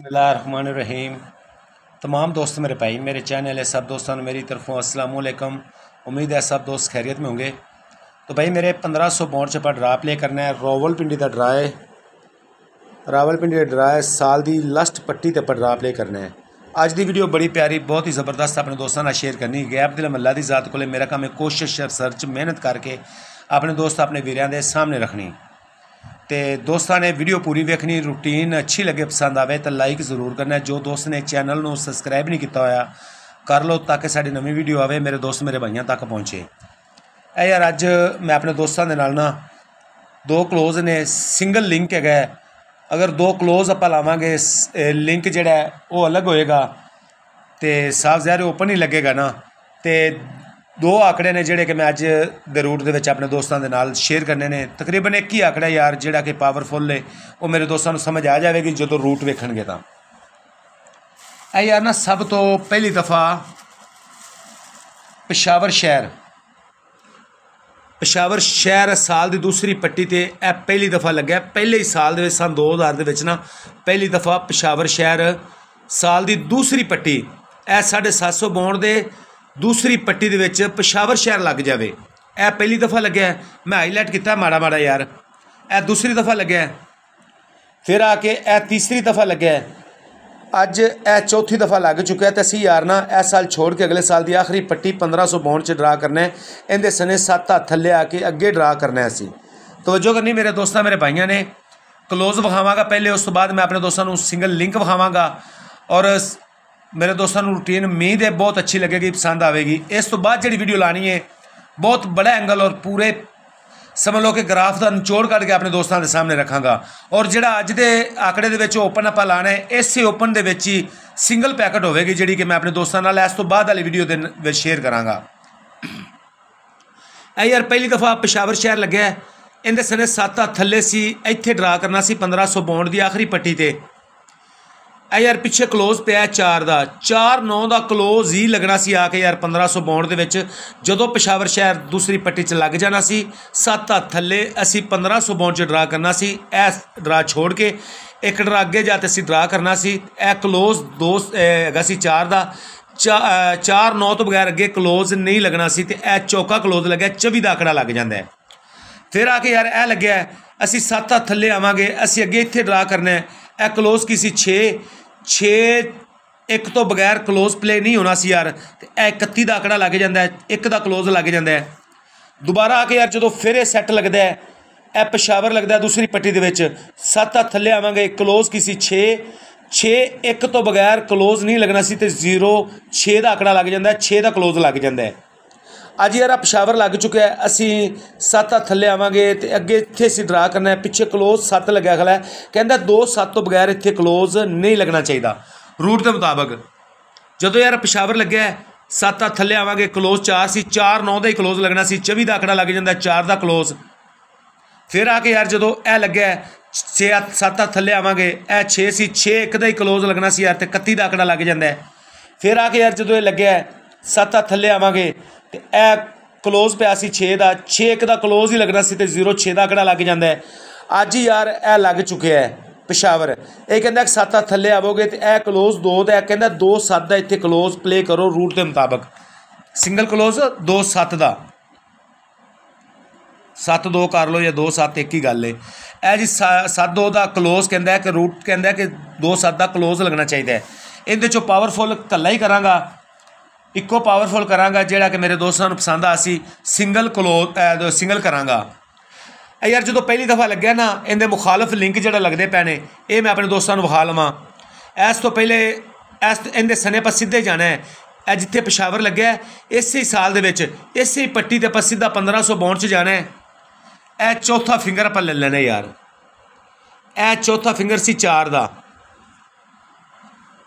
बसमीम तमाम दोस्त मेरे भाई, मेरे चैनल है, सब दोस्तों मेरी तरफों असलकम उम्मीद है सब दोस्त खैरियत में होंगे। तो भाई, मेरे पंद्रह सौ पौंड चपा ड्रा प्ले करना है। रोवल पिंडी का ड्रा है। रावल पिंडी का ड्रा है। साल की लास्ट पट्टी तपर ड्रा प्ले करना है। अज की वीडियो बड़ी प्यारी, बहुत ही ज़बरदस्त अपने दोस्तों ने शेयर करनी। गैप दिल महिला की जात को मेरा काम है कोशिश रिसर्च मेहनत करके अपने दोस्त अपने वीरिया के सामने रखनी। ਤੇ ਦੋਸਤਾਂ ਨੇ ਵੀਡੀਓ ਪੂਰੀ ਵੇਖਣੀ ਰੂਟੀਨ ਅੱਛੀ ਲੱਗੇ, ਪਸੰਦ ਆਵੇ ਤਾਂ ਲਾਈਕ ਜ਼ਰੂਰ ਕਰਨਾ। ਜੋ ਦੋਸਤ ਨੇ ਚੈਨਲ ਨੂੰ ਸਬਸਕ੍ਰਾਈਬ ਨਹੀਂ ਕੀਤਾ ਹੋਇਆ, ਕਰ ਲਓ ਤਾਂ ਕਿ ਸਾਡੀ ਨਵੀਂ ਵੀਡੀਓ ਆਵੇ, ਮੇਰੇ ਦੋਸਤ ਮੇਰੇ ਭਾਈਆਂ ਤੱਕ ਪਹੁੰਚੇ। ਇਹ ਯਾਰ ਅੱਜ ਮੈਂ ਆਪਣੇ ਦੋਸਤਾਂ ਦੇ ਨਾਲ ਨਾ ਦੋ ਕਲੋਜ਼ ਨੇ ਸਿੰਗਲ ਲਿੰਕ ਹੈਗਾ ਅਗਰ ਦੋ ਕਲੋਜ਼ ਆਪਾਂ ਲਾਵਾਂਗੇ ਲਿੰਕ ਜਿਹੜਾ ਉਹ ਅਲੱਗ ਹੋਏਗਾ ਤੇ ਸਾਫ਼ ਜ਼ਾਹਿਰ ਓਪਨ ਹੀ ਲੱਗੇਗਾ ਨਾ। ਤੇ ਦੋ ਆંકੜੇ ਨੇ ਜਿਹੜੇ ਕਿ ਮੈਂ ਅੱਜ ਦੇ ਰੂਟ ਦੇ ਵਿੱਚ ਆਪਣੇ ਦੋਸਤਾਂ ਦੇ ਨਾਲ ਸ਼ੇਅਰ ਕਰਨੇ ਨੇ। ਤਕਰੀਬਨ ਇੱਕ ਹੀ ਆંકੜਾ ਯਾਰ ਜਿਹੜਾ ਕਿ ਪਾਵਰਫੁੱਲ ਹੈ ਉਹ ਮੇਰੇ ਦੋਸਤਾਂ ਨੂੰ ਸਮਝ ਆ ਜਾਵੇਗੀ ਜਦੋਂ ਰੂਟ ਵੇਖਣਗੇ ਤਾਂ। ਇਹ ਯਾਰ ਨਾ ਸਭ ਤੋਂ ਪਹਿਲੀ ਦਫਾ ਪਸ਼ਾਵਰ ਸ਼ਹਿਰ। ਪਸ਼ਾਵਰ ਸ਼ਹਿਰ ਸਾਲ ਦੀ ਦੂਸਰੀ ਪੱਟੀ ਤੇ ਇਹ ਪਹਿਲੀ ਦਫਾ ਲੱਗਿਆ। ਪਹਿਲੇ ਹੀ ਸਾਲ ਦੇ ਵਿੱਚ ਸਨ 2000 ਦੇ ਵਿੱਚ ਨਾ ਪਹਿਲੀ ਦਫਾ ਪਸ਼ਾਵਰ ਸ਼ਹਿਰ ਸਾਲ ਦੀ ਦੂਸਰੀ ਪੱਟੀ। ਇਹ 750 ਬੌਂਡ ਦੇ ਦੂਸਰੀ ਪੱਟੀ ਦੇ ਵਿੱਚ ਪਸ਼ਾਵਰ ਸ਼ਹਿਰ ਲੱਗ ਜਾਵੇ। ਇਹ ਪਹਿਲੀ ਦਫਾ ਲੱਗਿਆ ਮੈਂ ਹਾਈਲਾਈਟ ਕੀਤਾ ਮਾੜਾ ਮਾੜਾ ਯਾਰ। ਇਹ ਦੂਸਰੀ ਦਫਾ ਲੱਗਿਆ ਫਿਰ ਆ ਕੇ ਇਹ ਤੀਸਰੀ ਦਫਾ ਲੱਗਿਆ ਅੱਜ ਇਹ ਚੌਥੀ ਦਫਾ ਲੱਗ ਚੁੱਕਿਆ ਤੇ ਅਸੀਂ ਯਾਰ ਨਾ ਇਸ ਸਾਲ ਛੋੜ ਕੇ ਅਗਲੇ ਸਾਲ ਦੀ ਆਖਰੀ ਪੱਟੀ 1500 ਬੌਂਡ ਚ ਡਰਾ ਕਰਨਾ ਹੈ। ਇਹਦੇ ਸਨੇ ਸੱਤ ਹੱਥ ਥੱਲੇ ਆ ਕੇ ਅੱਗੇ ਡਰਾ ਕਰਨਾ ਹੈ ਅਸੀਂ। ਤਵੱਜੋ ਕਰਨੀ, ਮੇਰੇ ਦੋਸਤਾਂ, ਮੇਰੇ ਭਾਈਆਂ ਨੇ। ਕਲੋਜ਼ ਵਿਖਾਵਾਂਗਾ। ਪਹਿਲੇ ਉਸ ਤੋਂ ਬਾਅਦ ਮੈਂ ਆਪਣੇ ਦੋਸਤਾਂ ਨੂੰ ਸਿੰਗਲ ਲਿੰਕ ਵਿਖਾਵਾਂਗਾ। ਔਰ ਮੇਰੇ ਦੋਸਤਾਂ ਨੂੰ ਰੂਟੀਨ ਮੀਂਹ ਹੈ ਬਹੁਤ ਅੱਛੀ ਲੱਗੇਗੀ, ਪਸੰਦ ਆਵੇਗੀ। ਇਸ ਤੋਂ ਬਾਅਦ ਜਿਹੜੀ ਵੀਡੀਓ ਲਾਣੀ ਹੈ ਬਹੁਤ ਬੜਾ ਐਂਗਲ ਔਰ ਪੂਰੇ ਸਮਝ ਲਓ ਕਿ ਗ੍ਰਾਫ ਦਾ ਨਿਚੋੜ ਕੱਢ ਕੇ ਆਪਣੇ ਦੋਸਤਾਂ ਦੇ ਸਾਹਮਣੇ ਰੱਖਾਂਗਾ। ਔਰ ਜਿਹੜਾ ਅੱਜ ਦੇ ਆંકੜੇ ਦੇ ਵਿੱਚ ਓਪਨ ਆਪਾਂ ਲਾਣਾ ਹੈ ਇਸੇ ਓਪਨ ਦੇ ਵਿੱਚ ਹੀ ਸਿੰਗਲ ਪੈਕਟ ਹੋਵੇਗੀ, ਜਿਹੜੀ ਕਿ ਮੈਂ ਆਪਣੇ ਦੋਸਤਾਂ ਨਾਲ ਇਸ ਤੋਂ ਬਾਅਦ ਵਾਲੀ ਵੀਡੀਓ ਦੇ ਵਿੱਚ ਸ਼ੇਅਰ ਕਰਾਂਗਾ। ਇਹ ਯਾਰ ਪਹਿਲੀ ਦਫਾ ਪਸ਼ਾਵਰ ਸ਼ਹਿਰ ਲੱਗਿਆ। ਇਹਦੇ ਸਨੇ ਸੱਤ ਹੱਥ ਥੱਲੇ ਸੀ, ਇੱਥੇ ਡਰਾ ਕਰਨਾ ਸੀ 1500 ਬੌਂਡ ਦੀ ਆਖਰੀ ਪੱਟੀ ਤੇ। ਐ ਯਾਰ ਪਿੱਛੇ ক্লোਜ਼ ਪਿਆ 4 ਦਾ। 4 9 ਦਾ ক্লোਜ਼ ਹੀ ਲੱਗਣਾ ਸੀ ਆ ਕੇ ਯਾਰ 1562 ਦੇ ਵਿੱਚ। ਜਦੋਂ ਪਸ਼ਾਵਰ ਸ਼ਹਿਰ ਦੂਸਰੀ ਪੱਟੀ 'ਚ ਲੱਗ ਜਾਣਾ ਸੀ 7 ਹੱਥ ਥੱਲੇ ਅਸੀਂ 1562 'ਚ ਡਰਾ ਕਰਨਾ ਸੀ। ਐਸ ਡਰਾ ਛੋੜ ਕੇ ਇੱਕ ਡਰਾ ਅੱਗੇ ਜਾ ਤੇ ਅਸੀਂ ਡਰਾ ਕਰਨਾ ਸੀ। ਇਹ ক্লোਜ਼ ਦੋ ਹੈਗਾ ਸੀ 4 ਦਾ। 4 9 ਤੋਂ ਬਗੈਰ ਅੱਗੇ ক্লোਜ਼ ਨਹੀਂ ਲੱਗਣਾ ਸੀ ਤੇ ਇਹ ਚੌਕਾ ক্লোਜ਼ ਲੱਗਿਆ 24 ਦਾ ਆਕੜਾ ਲੱਗ ਜਾਂਦਾ ਫਿਰ ਆ ਕੇ ਯਾਰ ਇਹ ਲੱਗਿਆ, ਅਸੀਂ 7 ਹੱਥ ਥੱਲੇ ਆਵਾਂਗੇ, ਅਸੀਂ ਅੱਗੇ ਇੱਥੇ ਡਰਾ ਕਰਨਾ ਹੈ। ਇਹ ক্লোਜ਼ ਕੀ ਸੀ? 6 ਛੇ, ਇੱਕ ਤੋਂ ਬਗੈਰ ਕਲੋਜ਼ ਪਲੇ ਨਹੀਂ ਹੋਣਾ ਸੀ ਯਾਰ। ਤੇ ਇਹ 31 ਦਾ ਅਕੜਾ ਲੱਗ ਜਾਂਦਾ ਹੈ, ਇੱਕ ਦਾ ਕਲੋਜ਼ ਲੱਗ ਜਾਂਦਾ ਹੈ। ਦੁਬਾਰਾ ਆ ਕੇ ਯਾਰ ਜਦੋਂ ਫਿਰ ਇਹ ਸੈੱਟ ਲੱਗਦਾ ਹੈ, ਇਹ ਪਸ਼ਾਵਰ ਲੱਗਦਾ ਦੂਸਰੀ ਪੱਟੀ ਦੇ ਵਿੱਚ। ਸੱਤ ਆ ਥੱਲੇ ਆਵਾਂਗੇ ਕਲੋਜ਼ ਕੀ ਸੀ? 6 6 ਇੱਕ ਤੋਂ ਬਗੈਰ ਕਲੋਜ਼ ਨਹੀਂ ਲੱਗਣਾ ਸੀ ਤੇ 0 6 ਦਾ ਆਂਕੜਾ ਲੱਗ ਜਾਂਦਾ 6 ਦਾ ਕਲੋਜ਼ ਲੱਗ ਜਾਂਦਾ ਹੈ। ਅੱਜ ਯਾਰ ਆ ਪਸ਼ਾਵਰ ਲੱਗ ਚੁੱਕਿਆ ਅਸੀਂ ਸੱਤ ਆ ਥੱਲੇ ਆਵਾਂਗੇ ਤੇ ਅੱਗੇ ਇੱਥੇ ਅਸੀਂ ਡਰਾ ਕਰਨਾ ਹੈ। ਪਿੱਛੇ ਕਲੋਜ਼ ਸੱਤ ਲੱਗਿਆ ਖਲਾ ਕਹਿੰਦਾ 2 7 ਤੋਂ ਬਗੈਰ ਇੱਥੇ ਕਲੋਜ਼ ਨਹੀਂ ਲੱਗਣਾ ਚਾਹੀਦਾ। ਰੂਟ ਦੇ ਮੁਤਾਬਕ ਜਦੋਂ ਯਾਰ ਪਸ਼ਾਵਰ ਲੱਗਿਆ ਸੱਤ ਆ ਥੱਲੇ ਆਵਾਂਗੇ ਕਲੋਜ਼ ਚਾਰ ਸੀ 4 9 ਦਾ ਹੀ ਕਲੋਜ਼ ਲੱਗਣਾ ਸੀ 24 ਦਾ ਆਕੜਾ ਲੱਗ ਜਾਂਦਾ ਚਾਰ ਦਾ ਕਲੋਜ਼ ਫਿਰ ਆ ਕੇ ਯਾਰ ਜਦੋਂ ਇਹ ਲੱਗਿਆ ਛੇ 6 ਸੱਤ ਆ ਥੱਲੇ ਆਵਾਂਗੇ, ਇਹ ਛੇ ਸੀ, ਛੇ ਇੱਕ ਦਾ ਹੀ ਕਲੋਜ਼ ਲੱਗਣਾ ਸੀ ਯਾਰ ਤੇ 31 ਦਾ ਆਕੜਾ ਲੱਗ ਜਾਂਦਾ ਫਿਰ ਆ ਕੇ ਯਾਰ ਜਦੋਂ ਇਹ ਲੱਗਿਆ ਸੱਤ ਆ ਥੱਲੇ ਆਵਾਂਗੇ ਤੇ ਇਹ ਕਲੋਜ਼ ਪਿਆ ਸੀ 6 ਦਾ 6 ਇੱਕ ਦਾ ਕਲੋਜ਼ ਹੀ ਲੱਗਣਾ ਸੀ ਤੇ 0 6 ਦਾ ਆਂਕੜਾ ਲੱਗ ਜਾਂਦਾ ਅੱਜ ਹੀ ਯਾਰ ਇਹ ਲੱਗ ਚੁੱਕਿਆ ਹੈ, ਪਸ਼ਾਵਰ। ਇਹ ਕਹਿੰਦਾ ਸੱਤ ਆ ਥੱਲੇ ਆਵੋਗੇ ਤੇ ਇਹ ਕਲੋਜ਼ 2 ਦਾ ਇਹ ਕਹਿੰਦਾ 2 7 ਦਾ ਇੱਥੇ ਕਲੋਜ਼ ਪਲੇ ਕਰੋ ਰੂਟ ਦੇ ਮੁਤਾਬਕ। ਸਿੰਗਲ ਕਲੋਜ਼ 2 7 ਦਾ। 7 2 ਕਰ ਲਓ ਜਾਂ 2 7 ਇੱਕ ਹੀ ਗੱਲ ਏ। ਇਹ ਜੀ 7 2 ਦਾ ਕਲੋਜ਼ ਕਹਿੰਦਾ ਕਿ ਰੂਟ ਕਹਿੰਦਾ ਕਿ 2 7 ਦਾ ਕਲੋਜ਼ ਲੱਗਣਾ ਚਾਹੀਦਾ ਹੈ। ਇਹਦੇ ਚੋਂ ਪਾਵਰਫੁਲ ਕੱਲਾ ਹੀ ਕਰਾਂਗਾ। ਇੱਕੋ ਪਾਵਰਫੁੱਲ ਕਰਾਂਗਾ ਜਿਹੜਾ ਕਿ ਮੇਰੇ ਦੋਸਤਾਂ ਨੂੰ ਪਸੰਦ ਆ ਸੀ ਸਿੰਗਲ ক্লোਜ਼ ਸਿੰਗਲ ਕਰਾਂਗਾ। ਯਾਰ ਜਦੋਂ ਪਹਿਲੀ ਦਫਾ ਲੱਗਿਆ ਨਾ ਇਹਦੇ ਮੁਖਾਲਫ ਲਿੰਕ ਜਿਹੜਾ ਲੱਗਦੇ ਪਏ ਨੇ ਇਹ ਮੈਂ ਆਪਣੇ ਦੋਸਤਾਂ ਨੂੰ ਵਿਖਾ ਲਵਾਂ। ਇਸ ਤੋਂ ਪਹਿਲੇ ਇਸ ਇਹਦੇ ਸਨੇ ਪਰ ਸਿੱਧੇ ਜਾਣਾ ਹੈ। ਇਹ ਜਿੱਥੇ ਪਸ਼ਾਵਰ ਲੱਗਿਆ ਹੈ, ਇਸੇ ਸਾਲ ਦੇ ਵਿੱਚ ਇਸੇ ਪੱਟੀ ਤੇ ਆਪਾਂ ਸਿੱਧਾ 1500 ਬੌਂਡ 'ਚ ਜਾਣਾ ਹੈ। ਇਹ ਚੌਥਾ ਫਿੰਗਰ ਆਪਾਂ ਲੈ ਲੈਣਾ ਯਾਰ। ਇਹ ਚੌਥਾ ਫਿੰਗਰ ਸੀ 4 ਦਾ।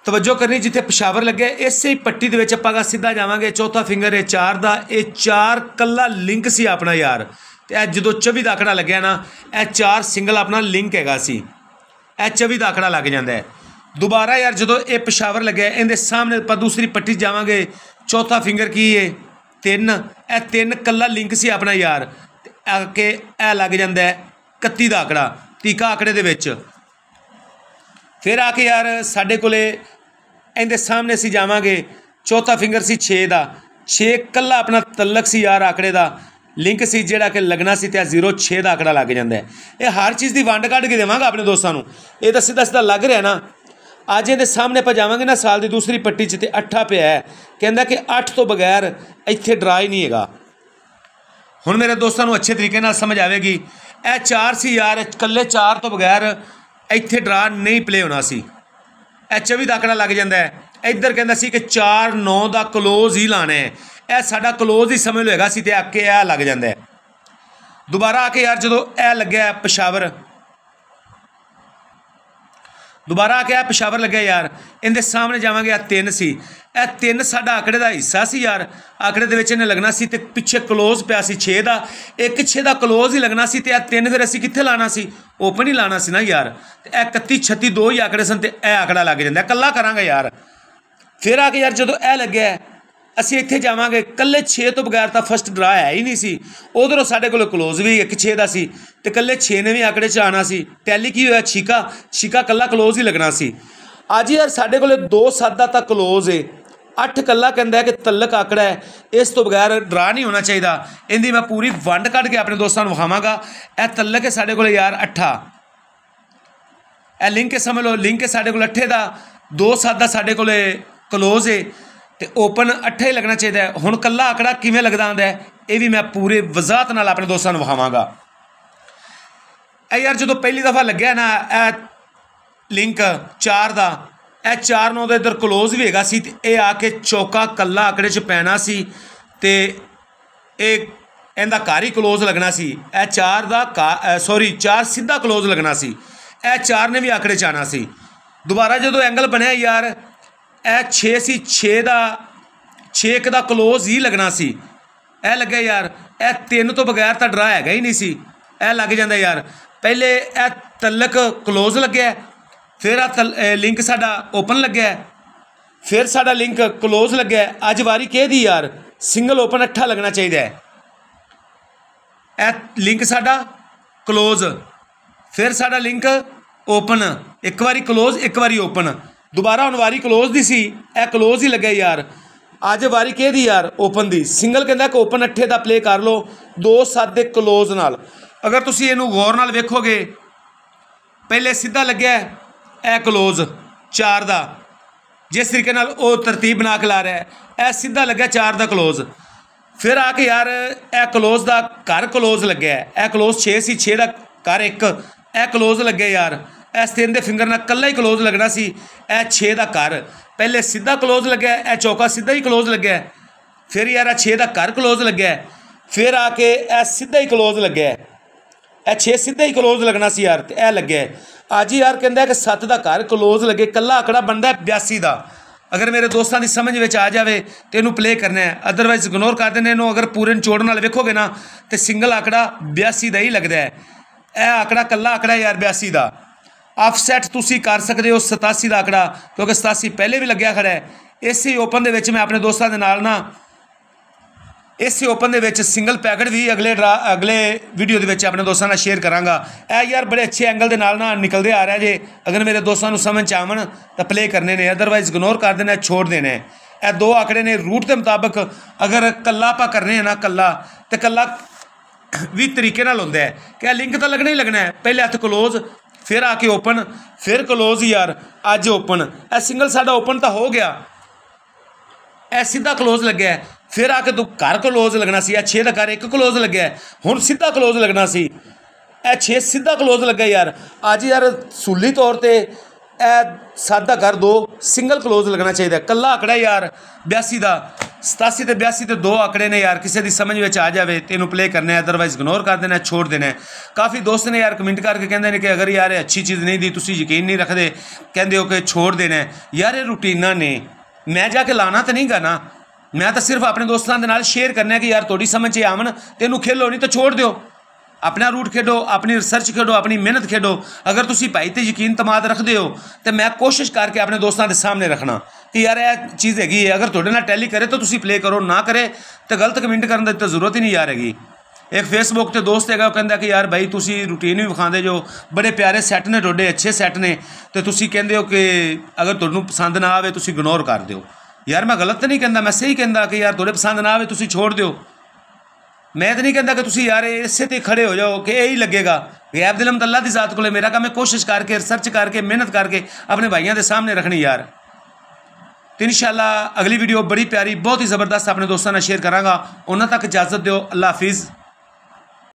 ਤਵੱਜੋ ਕਰਨੀ ਜਿੱਥੇ ਪਸ਼ਾਵਰ ਲੱਗਿਆ ਇਸੇ ਪੱਟੀ ਦੇ ਵਿੱਚ ਆਪਾਂ ਗਾ ਸਿੱਧਾ ਜਾਵਾਂਗੇ, ਚੌਥਾ ਫਿੰਗਰ ਇਹ ਚਾਰ ਦਾ, ਇਹ ਚਾਰ ਕੱਲਾ ਲਿੰਕ ਸੀ ਆਪਣਾ ਯਾਰ। ਤੇ ਇਹ ਜਦੋਂ 24 ਦਾ ਆਕੜਾ ਲੱਗਿਆ ਨਾ, ਇਹ ਚਾਰ ਸਿੰਗਲ ਆਪਣਾ ਲਿੰਕ ਹੈਗਾ ਸੀ। ਇਹ 24 ਦਾ ਆਕੜਾ ਲੱਗ ਜਾਂਦਾ ਹੈ। ਦੁਬਾਰਾ ਯਾਰ ਜਦੋਂ ਇਹ ਪਸ਼ਾਵਰ ਲੱਗਿਆ, ਇਹਦੇ ਸਾਹਮਣੇ ਆਪਾਂ ਦੂਸਰੀ ਪੱਟੀ ਜਾਵਾਂਗੇ, ਚੌਥਾ ਫਿੰਗਰ ਕੀ ਹੈ ਤਿੰਨ। ਇਹ ਤਿੰਨ ਕੱਲਾ ਲਿੰਕ ਸੀ ਆਪਣਾ ਯਾਰ। ਆ ਕੇ ਇਹ ਲੱਗ ਜਾਂਦਾ 31 ਦਾ ਆਕੜਾ ਤੀਕਾ ਆਕੜੇ ਦੇ ਵਿੱਚ। ਫਿਰ ਆ ਕੇ ਯਾਰ ਸਾਡੇ ਕੋਲੇ ਇਹਦੇ ਸਾਹਮਣੇ ਅਸੀਂ ਜਾਵਾਂਗੇ। ਚੌਥਾ ਫਿੰਗਰ ਸੀ 6 ਦਾ। 6 ਕੱਲਾ ਆਪਣਾ ਤਲਕ ਸੀ ਯਾਰ ਆਕੜੇ ਦਾ। ਲਿੰਕ ਸੀ ਜਿਹੜਾ ਕਿ ਲੱਗਣਾ ਸੀ ਤੇ 06 ਦਾ ਆਕੜਾ ਲੱਗ ਜਾਂਦਾ ਹੈ। ਇਹ ਹਰ ਚੀਜ਼ ਦੀ ਵੰਡ ਕੱਢ ਕੇ ਦੇਵਾਂਗਾ ਆਪਣੇ ਦੋਸਤਾਂ ਨੂੰ। ਇਹ ਤਾਂ ਸਿੱਧਾ ਸਿੱਧਾ ਲੱਗ ਰਿਹਾ ਨਾ। ਅੱਜ ਇਹਦੇ ਸਾਹਮਣੇ ਆਪਾਂ ਜਾਵਾਂਗੇ ਨਾ ਸਾਲ ਦੀ ਦੂਸਰੀ ਪੱਟੀ 'ਚ ਤੇ 8 ਪਿਆ ਹੈ। ਕਹਿੰਦਾ ਕਿ 8 ਤੋਂ ਬਗੈਰ ਇੱਥੇ ਡਰਾ ਹੀ ਨਹੀਂ ਹੈਗਾ। ਹੁਣ ਮੇਰੇ ਦੋਸਤਾਂ ਨੂੰ ਅੱਛੇ ਤਰੀਕੇ ਨਾਲ ਸਮਝ ਆਵੇਗੀ। ਇਹ 4 ਸੀ ਯਾਰ, ਇਕੱਲੇ 4 ਤੋਂ ਬਗੈਰ ਇੱਥੇ ਡਰਾ ਨਹੀਂ ਪਲੇ ਹੋਣਾ ਸੀ। ਇਹ 24 ਦਾ ਆਕੜਾ ਲੱਗ ਜਾਂਦਾ ਹੈ। ਇੱਧਰ ਕਹਿੰਦਾ ਸੀ ਕਿ 4 9 ਦਾ ਕਲੋਜ਼ ਹੀ ਲਾਣਾ ਹੈ। ਇਹ ਸਾਡਾ ਕਲੋਜ਼ ਹੀ ਸਮਝ ਲਓ ਹੈਗਾ ਸੀ ਤੇ ਅੱਕੇ ਇਹ ਲੱਗ ਜਾਂਦਾ ਹੈ। ਦੁਬਾਰਾ ਆ ਕੇ ਯਾਰ ਜਦੋਂ ਇਹ ਲੱਗਿਆ ਪਸ਼ਾਵਰ ਦੁਬਾਰਾ ਆ ਕੇ ਆ ਪਸ਼ਾਵਰ ਲੱਗਿਆ ਯਾਰ। ਇਹਦੇ ਸਾਹਮਣੇ ਜਾਵਾਂਗੇ ਆ ਤਿੰਨ ਸੀ। ਇਹ ਤਿੰਨ ਸਾਡਾ ਆਕੜੇ ਦਾ ਹਿੱਸਾ ਸੀ ਯਾਰ। ਆਕੜੇ ਦੇ ਵਿੱਚ ਇਹਨੇ ਲੱਗਣਾ ਸੀ ਤੇ ਪਿੱਛੇ ਕਲੋਜ਼ ਪਿਆ ਸੀ 6 ਦਾ। ਇੱਕ 6 ਦਾ ਕਲੋਜ਼ ਹੀ ਲੱਗਣਾ ਸੀ ਤੇ ਇਹ ਤਿੰਨ ਫਿਰ ਅਸੀਂ ਕਿੱਥੇ ਲਾਣਾ ਸੀ? ਓਪਨ ਹੀ ਲਾਣਾ ਸੀ ਨਾ ਯਾਰ। ਤੇ ਇਹ 31 36 ਦੋ ਹੀ ਆਕੜੇ ਸਨ ਤੇ ਇਹ ਆਕੜਾ ਲੱਗ ਜਾਂਦਾ। ਇਕੱਲਾ ਕਰਾਂਗੇ ਯਾਰ। ਫਿਰ ਆ ਕੇ ਯਾਰ ਜਦੋਂ ਇਹ ਲੱਗਿਆ ਅਸੀਂ ਇੱਥੇ ਜਾਵਾਂਗੇ। ਕੱਲੇ 6 ਤੋਂ ਬਗੈਰ ਤਾਂ ਫਸਟ ਡਰਾ ਹੈ ਹੀ ਨਹੀਂ ਸੀ। ਉਧਰੋਂ ਸਾਡੇ ਕੋਲ ਕਲੋਜ਼ ਵੀ ਇੱਕ 6 ਦਾ ਸੀ ਤੇ ਕੱਲੇ 6 ਨੇ ਵੀ ਆਕੜੇ 'ਚ ਆਣਾ ਸੀ। ਟੈਲੀ ਕੀ ਹੋਇਆ? ਛੀਕਾ। ਛੀਕਾ ਕੱਲਾ ਕਲੋਜ਼ ਹੀ ਲੱਗਣਾ ਸੀ। ਅੱਜ ਯਾਰ ਸਾਡੇ ਕੋਲੇ 2 7 ਦਾ ਤਾਂ ਕਲੋਜ਼ ਏ। 8 ਕੱਲਾ ਕਹਿੰਦਾ ਹੈ ਕਿ ਤਲਕ ਆਕੜਾ ਹੈ। ਇਸ ਤੋਂ ਬਗੈਰ ਡਰਾ ਨਹੀਂ ਹੋਣਾ ਚਾਹੀਦਾ। ਇਹਦੀ ਮੈਂ ਪੂਰੀ ਵੰਡ ਕੱਢ ਕੇ ਆਪਣੇ ਦੋਸਤਾਂ ਨੂੰ ਵਿਖਾਵਾਂਗਾ। ਇਹ ਤਲਕ ਹੈ ਸਾਡੇ ਕੋਲੇ ਯਾਰ 8 ਇਹ ਲਿੰਕ ਸਮਝ ਲਓ। ਲਿੰਕ ਸਾਡੇ ਕੋਲ 8 ਦਾ। 2 7 ਦਾ ਸਾਡੇ ਕੋਲੇ ਕਲੋਜ਼ ਏ। ਤੇ ਓਪਨ 8 ਹੀ ਲੱਗਣਾ ਚਾਹੀਦਾ ਹੈ। ਹੁਣ ਕੱਲਾ ਆਕੜਾ ਕਿਵੇਂ ਲੱਗਦਾ ਹੁੰਦਾ ਹੈ, ਇਹ ਵੀ ਮੈਂ ਪੂਰੇ ਵਜ਼ਾਤ ਨਾਲ ਆਪਣੇ ਦੋਸਤਾਂ ਨੂੰ ਵਿਖਾਵਾਂਗਾ। ਇਹ ਯਾਰ ਜਦੋਂ ਪਹਿਲੀ ਦਫਾ ਲੱਗਿਆ ਨਾ, ਇਹ ਲਿੰਕ 4 ਦਾ, ਇਹ 4 9 ਦਾ ਇਧਰ ਕਲੋਜ਼ ਵੀ ਹੈਗਾ ਸੀ ਤੇ ਇਹ ਆ ਕੇ ਚੌਕਾ ਕੱਲਾ ਆਕੜੇ 'ਚ ਪੈਣਾ ਸੀ ਤੇ ਇਹ ਇਹਦਾ ਘਰ ਹੀ ਕਲੋਜ਼ ਲੱਗਣਾ ਸੀ। ਇਹ 4 ਦਾ ਸੌਰੀ 4 ਸਿੱਧਾ ਕਲੋਜ਼ ਲੱਗਣਾ ਸੀ। ਇਹ 4 ਨੇ ਵੀ ਆਕੜੇ 'ਚ ਆਣਾ ਸੀ। ਦੁਬਾਰਾ ਜਦੋਂ ਐਂਗਲ ਬਣਿਆ ਯਾਰ ਇਹ 6 ਸੀ 6 ਦਾ 6 ਦਾ ਕਲੋਜ਼ ਹੀ ਲੱਗਣਾ ਸੀ। ਇਹ ਲੱਗਿਆ ਯਾਰ, ਇਹ ਤਿੰਨ ਤੋਂ ਬਗੈਰ ਤਾਂ ਡਰਾ ਹੈਗਾ ਹੀ ਨਹੀਂ ਸੀ। ਇਹ ਲੱਗ ਜਾਂਦਾ ਯਾਰ। ਪਹਿਲੇ ਇਹ ਤਲਕ ਕਲੋਜ਼ ਲੱਗਿਆ, ਫਿਰ ਆ ਲਿੰਕ ਸਾਡਾ ਓਪਨ ਲੱਗਿਆ, ਫਿਰ ਸਾਡਾ ਲਿੰਕ ਕਲੋਜ਼ ਲੱਗਿਆ। ਅੱਜ ਵਾਰੀ ਕਿਹਦੀ ਯਾਰ? ਸਿੰਗਲ ਓਪਨ ਅੱਠਾ ਲੱਗਣਾ ਚਾਹੀਦਾ ਹੈ। ਇਹ ਲਿੰਕ ਸਾਡਾ ਕਲੋਜ਼ ਫਿਰ ਸਾਡਾ ਲਿੰਕ ਓਪਨ ਇੱਕ ਵਾਰੀ ਕਲੋਜ਼ ਇੱਕ ਵਾਰੀ ਓਪਨ ਦੁਬਾਰਾ ਹੁਣ ਵਾਰੀ ਕਲੋਜ਼ ਦੀ ਸੀ, ਇਹ ਕਲੋਜ਼ ਹੀ ਲੱਗਿਆ ਯਾਰ। ਅੱਜ ਵਾਰੀ ਕਿਹਦੀ ਯਾਰ? ਓਪਨ ਦੀ। ਸਿੰਗਲ ਕਹਿੰਦਾ ਕਿ ਓਪਨ ਅੱਠੇ ਦਾ ਪਲੇ ਕਰ ਲਓ 2 7 ਦੇ ਕਲੋਜ਼ ਨਾਲ। ਅਗਰ ਤੁਸੀਂ ਇਹਨੂੰ ਗੌਰ ਨਾਲ ਵੇਖੋਗੇ, ਪਹਿਲੇ ਸਿੱਧਾ ਲੱਗਿਆ, ਇਹ ਕਲੋਜ਼ 4 ਦਾ। ਜਿਸ ਤਰੀਕੇ ਨਾਲ ਉਹ ਤਰਤੀਬ ਬਣਾ ਕੇ ਲਾ ਰਿਹਾ ਹੈ, ਇਹ ਸਿੱਧਾ ਲੱਗਿਆ 4 ਦਾ ਕਲੋਜ਼ ਫਿਰ ਆ ਕੇ ਯਾਰ, ਇਹ ਕਲੋਜ਼ ਦਾ ਘਰ ਕਲੋਜ਼ ਲੱਗਿਆ ਇਹ ਕਲੋਜ਼ 6 ਸੀ 6 ਦਾ ਘਰ ਇੱਕ। ਇਹ ਕਲੋਜ਼ ਲੱਗਿਆ ਯਾਰ। ਇਸ ਤਿੰਨ ਦੇ ਫਿੰਗਰ ਨਾਲ ਕੱਲਾ ਹੀ ਕਲੋਜ਼ ਲੱਗਣਾ ਸੀ। ਇਹ 6 ਦਾ ਘਰ। ਪਹਿਲੇ ਸਿੱਧਾ ਕਲੋਜ਼ ਲੱਗਿਆ, ਇਹ ਚੌਕਾ ਸਿੱਧਾ ਹੀ ਕਲੋਜ਼ ਲੱਗਿਆ। ਫਿਰ ਯਾਰ ਇਹ 6 ਦਾ ਘਰ ਕਲੋਜ਼ ਲੱਗਿਆ। ਫਿਰ ਆ ਕੇ ਇਹ ਸਿੱਧਾ ਹੀ ਕਲੋਜ਼ ਲੱਗਿਆ। ਇਹ 6 ਸਿੱਧਾ ਹੀ ਕਲੋਜ਼ ਲੱਗਣਾ ਸੀ ਯਾਰ ਤੇ ਇਹ ਲੱਗਿਆ। ਅੱਜ ਯਾਰ ਕਹਿੰਦਾ ਕਿ 7 ਦਾ ਘਰ ਕਲੋਜ਼ ਲੱਗੇ ਕੱਲਾ ਆਕੜਾ ਬਣਦਾ 82 ਦਾ। ਅਗਰ ਮੇਰੇ ਦੋਸਤਾਂ ਦੀ ਸਮਝ ਵਿੱਚ ਆ ਜਾਵੇ ਤੇ ਇਹਨੂੰ ਪਲੇ ਕਰਨਾ ਹੈ। ਅਦਰਵਾਈਜ਼ ਇਗਨੋਰ ਕਰ ਦਿੰਦੇ ਇਹਨੂੰ। ਅਗਰ ਪੂਰਨ ਚੋੜ ਨਾਲ ਵੇਖੋਗੇ ਨਾ ਤੇ ਸਿੰਗਲ ਆਕੜਾ 82 ਦਾ ਹੀ ਲੱਗਦਾ ਹੈ। ਇਹ ਆਕੜਾ ਕੱਲਾ ਆਕੜਾ ਯਾਰ 82 ਦਾ। ਆਫਸੈਟ ਤੁਸੀਂ ਕਰ ਸਕਦੇ ਹੋ 87 ਦਾ ਆਕੜਾ, ਕਿਉਂਕਿ 87 ਪਹਿਲੇ ਵੀ ਲੱਗਿਆ ਖੜਾ ਹੈ। ਇਸੇ ਓਪਨ ਦੇ ਵਿੱਚ ਮੈਂ ਆਪਣੇ ਦੋਸਤਾਂ ਦੇ ਨਾਲ ਨਾ, ਇਸੇ ਓਪਨ ਦੇ ਵਿੱਚ ਸਿੰਗਲ ਪੈਕਟ ਵੀ ਅਗਲੇ ਅਗਲੇ ਵੀਡੀਓ ਦੇ ਵਿੱਚ ਆਪਣੇ ਦੋਸਤਾਂ ਨਾਲ ਸ਼ੇਅਰ ਕਰਾਂਗਾ। ਇਹ ਯਾਰ ਬੜੇ ਅੱਛੇ ਐਂਗਲ ਦੇ ਨਾਲ ਨਾ ਨਿਕਲਦੇ ਆ ਰਿਹਾ ਜੇ। ਅਗਰ ਮੇਰੇ ਦੋਸਤਾਂ ਨੂੰ ਸਮਝ ਚ ਆਵਣ, ਤਾਂ ਪਲੇ ਕਰਨੇ ਨੇ ਅਦਰਵਾਈਜ਼ ਇਗਨੋਰ ਕਰ ਦੇਣਾ, ਛੋੜ ਦੇਣਾ। ਇਹ ਦੋ ਆਕੜੇ ਨੇ ਰੂਟ ਦੇ ਮੁਤਾਬਕ ਅਗਰ ਕੱਲਾ ਆਪਾਂ ਕਰਨੇ ਆ ਨਾ ਕੱਲਾ ਤੇ ਕੱਲਾ ਵੀ ਤਰੀਕੇ ਨਾਲ ਹੁੰਦਾ ਹੈ। ਕਿ ਇਹ ਲਿੰਕ ਤਾਂ ਲੱਗਣਾ ਹੀ ਲੱਗਣਾ ਹੈ। ਪਹਿਲੇ ਹੱਥ ਕਲੋਜ਼ ਫਿਰ ਆ ਕੇ ਓਪਨ ਫਿਰ ਕਲੋਜ਼ ਯਾਰ, ਅੱਜ ਓਪਨ ਇਹ ਸਿੰਗਲ ਸਾਡਾ ਓਪਨ ਤਾਂ ਹੋ ਗਿਆ। ਇਹ ਸਿੱਧਾ ਕਲੋਜ਼ ਲੱਗਿਆ ਫਿਰ ਆ ਕੇ ਤੂੰ ਘਰ ਕਲੋਜ਼ ਲੱਗਣਾ ਸੀ, ਇਹ 6 ਦਾ ਘਰ ਇੱਕ ਕਲੋਜ਼ ਲੱਗਿਆ ਹੁਣ ਸਿੱਧਾ ਕਲੋਜ਼ ਲੱਗਣਾ ਸੀ। ਇਹ 6 ਸਿੱਧਾ ਕਲੋਜ਼ ਲੱਗਾ ਯਾਰ। ਅੱਜ ਯਾਰ ਸੂਲੀ ਤੌਰ ਤੇ ਇਹ ਸਾਦਾ ਘਰ ਦੋ ਸਿੰਗਲ ਕਲੋਜ਼ ਲੱਗਣਾ ਚਾਹੀਦਾ ਕੱਲਾ ਅਕੜਾ ਯਾਰ 82 ਦਾ। 87 ਤੇ 82 ਤੇ ਦੋ ਆਕੜੇ ਨੇ ਯਾਰ, ਕਿਸੇ ਦੀ ਸਮਝ ਵਿੱਚ ਆ ਜਾਵੇ ਤੇ ਇਹਨੂੰ ਪਲੇ ਕਰਨਾ ਹੈ ਅਦਰਵਾਈਜ਼ ਇਗਨੋਰ ਕਰ ਦੇਣਾ, ਛੋੜ ਦੇਣਾ ਕਾਫੀ ਦੋਸਤ ਨੇ ਯਾਰ ਕਮੈਂਟ ਕਰਕੇ ਕਹਿੰਦੇ ਨੇ ਕਿ ਅਗਰ ਯਾਰ ਇਹ ਅੱਛੀ ਚੀਜ਼ ਨਹੀਂ ਦੀ, ਤੁਸੀਂ ਯਕੀਨ ਨਹੀਂ ਰੱਖਦੇ, ਕਹਿੰਦੇ ਹੋ ਕਿ ਛੋੜ ਦੇਣਾ ਯਾਰ ਇਹ ਰੂਟੀਨਾਂ ਨੇ, ਮੈਂ ਜਾ ਕੇ ਲਾਣਾ ਤਾਂ ਨਹੀਂ ਗਾਣਾ ਮੈਂ ਤਾਂ ਸਿਰਫ ਆਪਣੇ ਦੋਸਤਾਂ ਦੇ ਨਾਲ ਸ਼ੇਅਰ ਕਰਨਾ ਕਿ ਯਾਰ ਤੁਹਾਡੀ ਸਮਝ 'ਚ ਆਵਣ ਤੇ ਇਹਨੂੰ ਖੇਲੋ, ਨਹੀਂ ਤਾਂ ਛੋੜ ਦਿਓ। ਆਪਣਾ ਰੂਟ ਖੇਡੋ, ਆਪਣੀ ਰਿਸਰਚ ਖੇਡੋ, ਆਪਣੀ ਮਿਹਨਤ ਖੇਡੋ। ਅਗਰ ਤੁਸੀਂ ਭਾਈ ਤੇ ਯਕੀਨ ਤਮਾਦ ਰੱਖਦੇ ਹੋ, ਤੇ ਮੈਂ ਕੋਸ਼ਿਸ਼ ਕਰਕੇ ਆਪਣੇ ਦੋਸਤਾਂ ਦੇ ਸਾਹਮਣੇ ਰੱਖਣਾ। ਕਿ ਯਾਰ ਇਹ ਚੀਜ਼ ਹੈਗੀ ਹੈ, ਅਗਰ ਤੁਹਾਡੇ ਨਾਲ ਟੈਲੀ ਕਰੇ ਤਾਂ ਤੁਸੀਂ ਪਲੇ ਕਰੋ, ਨਾ ਕਰੇ ਤਾਂ ਗਲਤ ਕਮੈਂਟ ਕਰਨ ਦੀ ਤਾਂ ਜ਼ਰੂਰਤ ਹੀ ਨਹੀਂ ਯਾਰ ਹੈਗੀ। ਇੱਕ ਫੇਸਬੁੱਕ ਤੇ ਦੋਸਤ ਹੈਗਾ, ਉਹ ਕਹਿੰਦਾ ਕਿ ਯਾਰ ਭਾਈ ਤੁਸੀਂ ਰੂਟੀਨ ਵੀ ਵਿਖਾਉਂਦੇ ਜੋ, ਬੜੇ ਪਿਆਰੇ ਸੈੱਟ ਨੇ ਤੁਹਾਡੇ, ਅੱਛੇ ਸੈੱਟ ਨੇ, ਤੇ ਤੁਸੀਂ ਕਹਿੰਦੇ ਹੋ ਕਿ ਅਗਰ ਤੁਹਾਨੂੰ ਪਸੰਦ ਨਾ ਆਵੇ ਤੁਸੀਂ ਇਗਨੋਰ ਕਰ ਦਿਓ। ਯਾਰ ਮੈਂ ਗਲਤ ਤਾਂ ਨਹੀਂ ਕਹਿੰਦਾ, ਮੈਂ ਸਹੀ ਕਹਿੰਦਾ ਕਿ ਯਾਰ ਤੁਹਾਡੇ ਪਸੰਦ ਨਾ ਆਵੇ ਤੁਸੀਂ ਛੋੜ ਦਿਓ। ਮੈਂ ਤਾਂ ਨਹੀਂ ਕਹਿੰਦਾ ਕਿ ਤੁਸੀਂ ਯਾਰ ਇਸੇ ਤੇ ਖੜੇ ਹੋ ਜਾਓ, ਕਿ ਇਹ ਹੀ ਲੱਗੇਗਾ। ਗੈਬ ਦਿਲਮ ਤਾਂ ਅੱਲਾ ਦੀ ਜ਼ਾਤ ਕੋਲੇ ਮੇਰਾ ਕੰਮ ਹੈ ਕੋਸ਼ਿਸ਼ ਕਰਕੇ ਰਿਸਰਚ ਕਰਕੇ, ਮਿਹਨਤ ਕਰਕੇ ਆਪਣੇ ਭਾਈਆਂ ਦੇ ਸਾਹਮਣੇ ਰੱਖਣੀ ਯਾਰ। ਤੇ ਇਨਸ਼ਾਅੱਲਾ ਅਗਲੀ ਵੀਡੀਓ ਬੜੀ ਪਿਆਰੀ, ਬਹੁਤ ਹੀ ਜ਼ਬਰਦਸਤ ਆਪਣੇ ਦੋਸਤਾਂ ਨਾਲ ਸ਼ੇਅਰ ਕਰਾਂਗਾ। ਉਹਨਾਂ ਤੱਕ ਇਜਾਜ਼ਤ ਦਿਓ। ਅੱਲਾ ਹਾਫਿਜ਼।